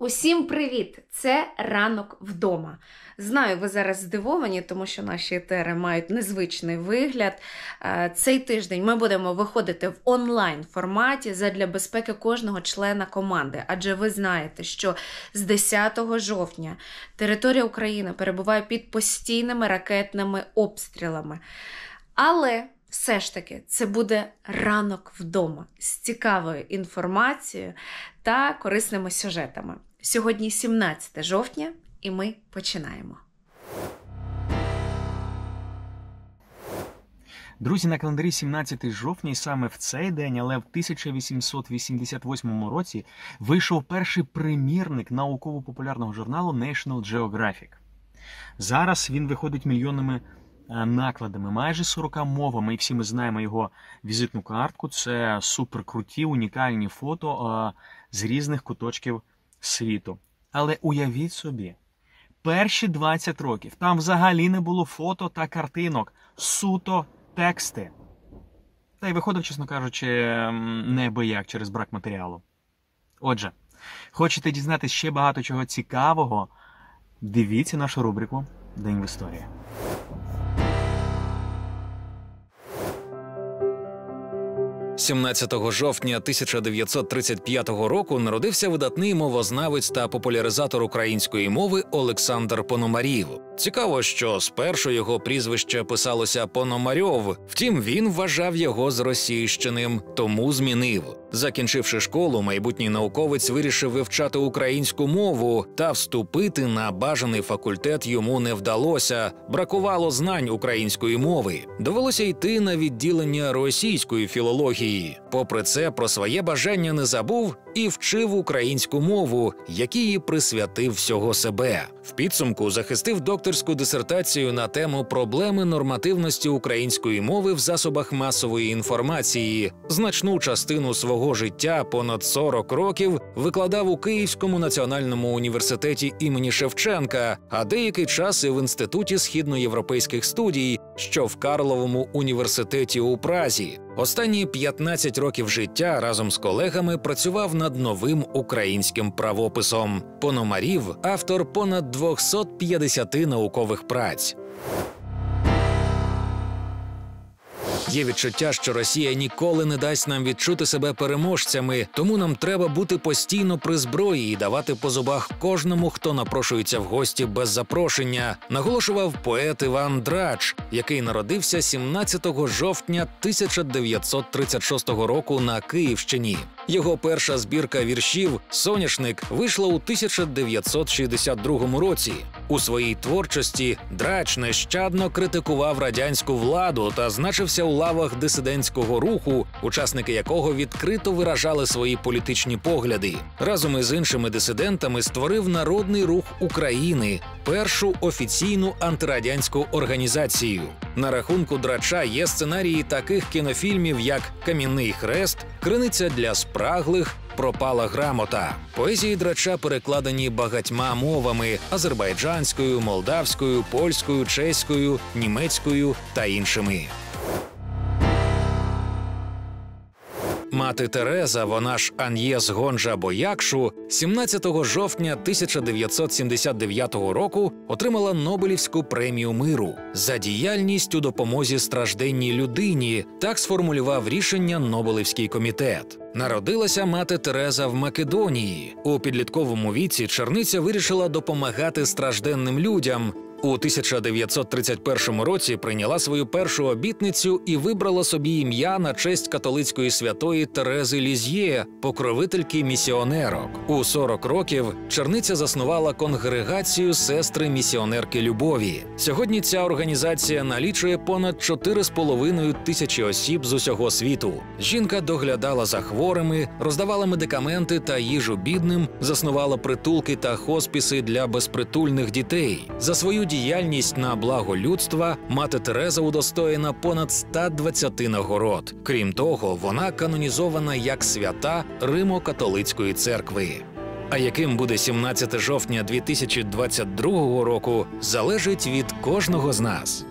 Усім привіт! Це ранок вдома. Знаю, ви зараз здивовані, тому що наші етери мають незвичний вигляд. Е, Цей тиждень ми будемо виходити в онлайн форматі задля безпеки кожного члена команди. Адже ви знаєте, що з 10 жовтня територія України перебуває під постійними ракетними обстрілами. Але все ж таки це буде ранок вдома з цікавою інформацією та корисними сюжетами. Сьогодні 17 жовтня, і ми починаємо. Друзі, на календарі 17 жовтня, і саме в цей день, але в 1888 році вийшов перший примірник науково-популярного журналу National Geographic. Зараз він виходить мільйонними е, накладами, майже 40 мовами, і всі ми знаємо його візитну картку. Це суперкруті, унікальні фото е, з різних куточків світу. Але уявіть собі, перші 20 років там взагалі не було фото та картинок, суто тексти. Та й виходив, чесно кажучи, неабияк через брак матеріалу. Отже, хочете дізнатися ще багато чого цікавого? Дивіться нашу рубрику День в історії. 17 жовтня 1935 року народився видатний мовознавець та популяризатор української мови Олександр Пономарів. Цікаво, що спершу його прізвище писалося Пономарьов, втім він вважав його зросійщеним, тому змінив. Закінчивши школу, майбутній науковець вирішив вивчати українську мову та вступити на бажаний факультет йому не вдалося. Бракувало знань української мови. Довелося йти на відділення російської філології. Попри це, про своє бажання не забув і вчив українську мову, якій присвятив всього себе. В підсумку захистив докторську дисертацію на тему проблеми нормативності української мови в засобах масової інформації. Значну частину свого життя, понад 40 років, викладав у Київському національному університеті імені Шевченка, а деякий час і в інституті східноєвропейських студій, що в Карловому університеті у Празі. Останні 15 років життя разом з колегами працював над новим українським правописом. Пономарів автор понад 250 наукових праць. Є відчуття, що Росія ніколи не дасть нам відчути себе переможцями, тому нам треба бути постійно при зброї і давати по зубах кожному, хто напрошується в гості без запрошення, наголошував поет Іван Драч, який народився 17 жовтня 1936 року на Київщині. Його перша збірка віршів Соняшник вийшла у 1962 році. У своїй творчості Драч нещадно критикував радянську владу та значився у лавах дисидентського руху, учасники якого відкрито виражали свої політичні погляди. Разом із іншими дисидентами створив народний рух України, першу офіційну антирадянську організацію. На рахунку драча є сценарії таких кінофільмів, як Камінний хрест, Криниця для спраглих. Пропала грамота. Поезії драча перекладені багатьма мовами: азербайджанською, молдавською, польською, чеською, німецькою та іншими. Мати Тереза, вона ж Ан'єс Гонжа Боякшу, 17 жовтня 1979 року отримала Нобелівську премію миру за діяльність у допомозі стражденній людині. Так сформулював рішення Нобелівський комітет. Народилася мати Тереза в Македонії. У підлітковому віці черниця вирішила допомагати стражденним людям. У 1931 році прийняла свою першу обітницю і вибрала собі ім'я на честь католицької святої Терези Лізьє, покровительки місіонерок. У 40 років черниця заснувала конгрегацію сестри місіонерки любові. Сьогодні ця організація налічує понад 4,5 тисячі осіб з усього світу. Жінка доглядала за хворими, роздавала медикаменти та їжу бідним, заснувала притулки та хоспіси для безпритульних дітей. За свою діяльність на благо людства мати Тереза удостоєна понад 120 нагород. Крім того, вона канонізована як свята Римо-католицької церкви. А яким буде 17 жовтня 2022 року, залежить від кожного з нас.